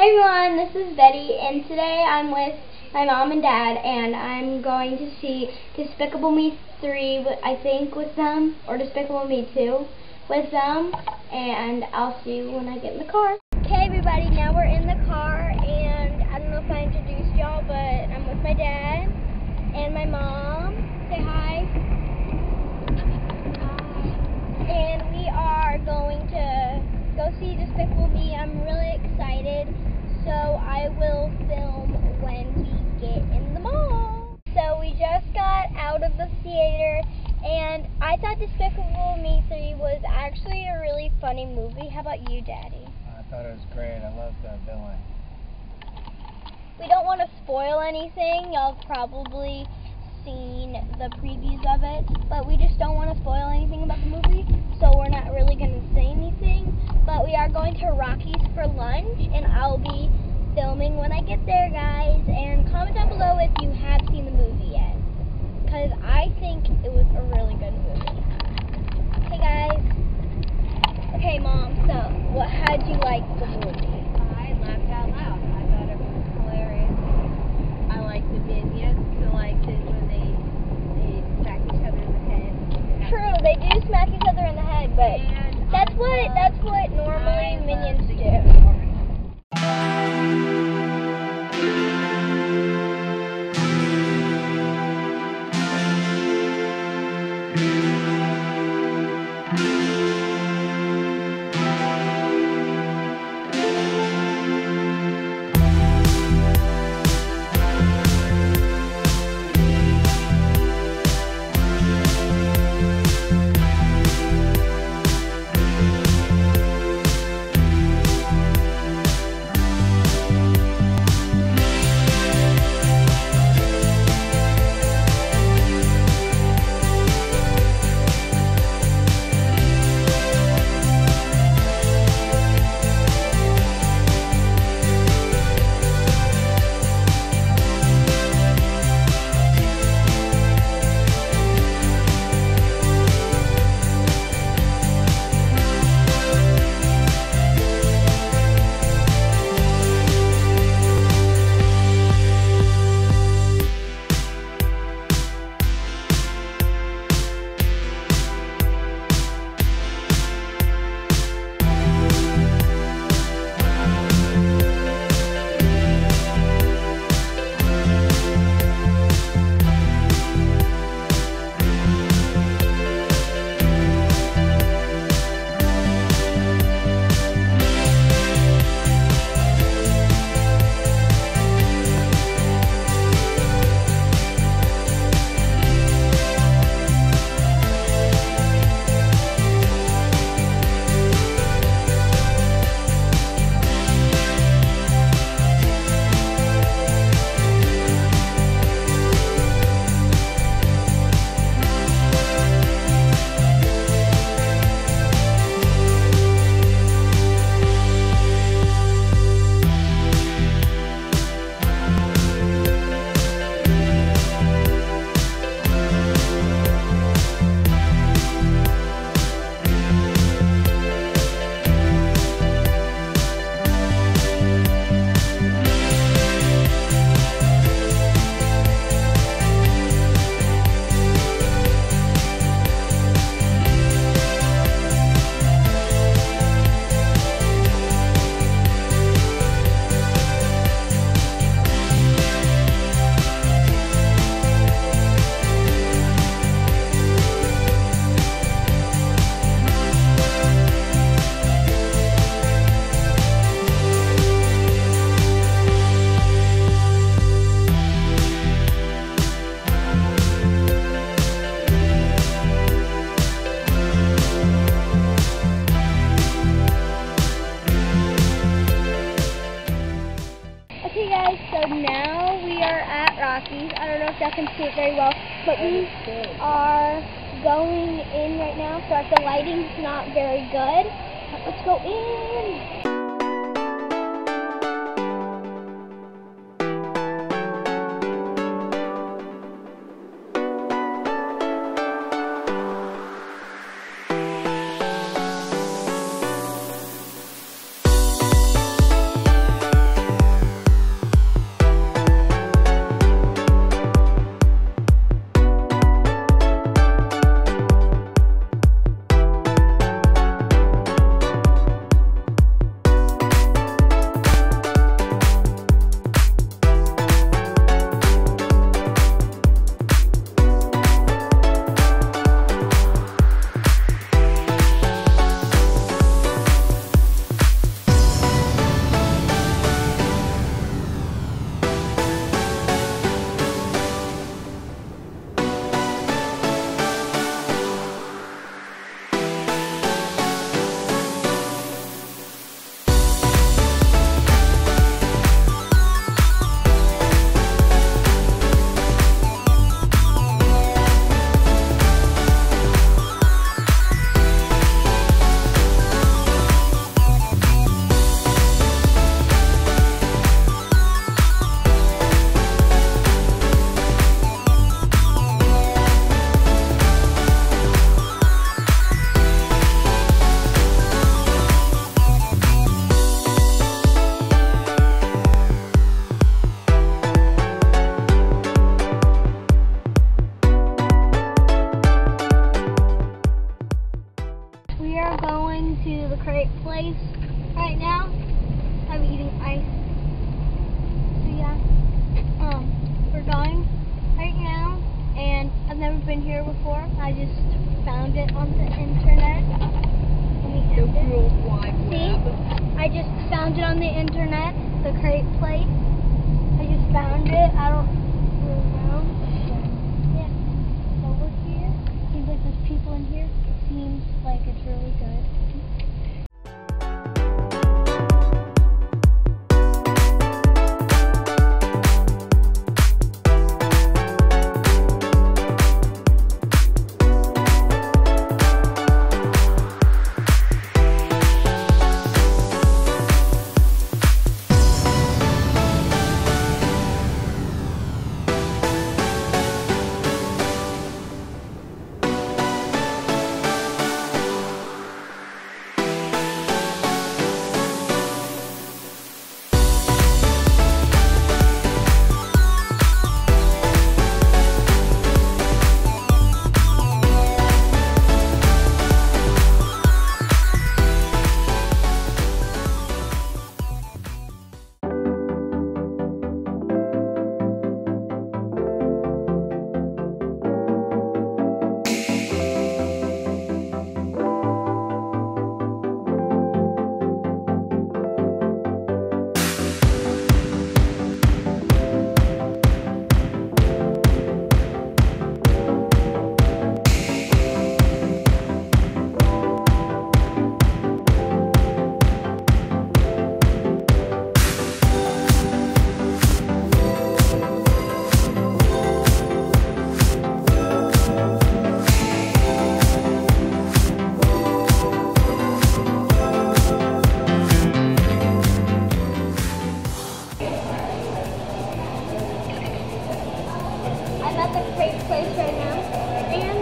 Hey everyone, this is Betty, and today I'm with my mom and dad, and I'm going to see Despicable Me 3, I think, with them, or Despicable Me 2 with them, and I'll see you when I get in the car. Okay everybody, now we're in the car, and I don't know if I introduced y'all, but I'm with my dad and my mom. Say hi. Hi. And we are going to go see Despicable Me. I'm really excited so I will film when we get in the mall. So we just got out of the theater, and I thought Despicable Me 3 was actually a really funny movie. How about you, Daddy? I thought it was great. I loved the villain. We don't want to spoil anything. Y'all probably seen the previews of it, but we just don't want to spoil anything about the movie, so we're not really going to say anything. But we are going to Rocky's for lunch, and I'll be filming when I get there, guys. And comment down below if you have seen the movie yet, because I think it was a really good movie. Hey, guys. Okay, Mom, so what, how'd you like the movie? I laughed out loud. I thought it was hilarious. I liked the vignettes. I liked it when they they smack each other in the head. True, they do smack each other in the head, but And that's what that's what normally minions do. I can see it very well, but we are going in right now, so if the lighting's not very good, let's go in. To the Crepe Place right now. I'm eating ice. So yeah. Um, we're going right now and I've never been here before. I just found it on the internet. Let me The end Wide See? I just found it on the internet, the Crepe Place. I just found it. I don't really know. Yeah. So we're here. Seems like there's people in here. Seems like it's really good. Place right now, and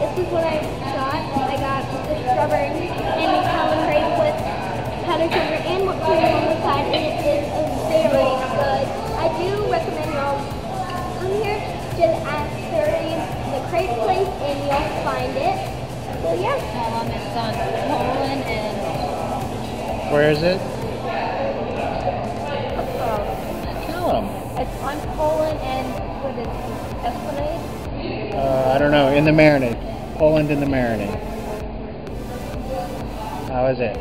this is what I got. I got the strawberry and Italian crepe with powdered sugar and whipped cream on the side, and it is very good. I do recommend y'all come here, just ask Siri the Crepe Place, and you'll find it. So yeah, Um, it's on Poland and Where is it? I don't know. In the Marigny. Poland in the Marigny. How is it?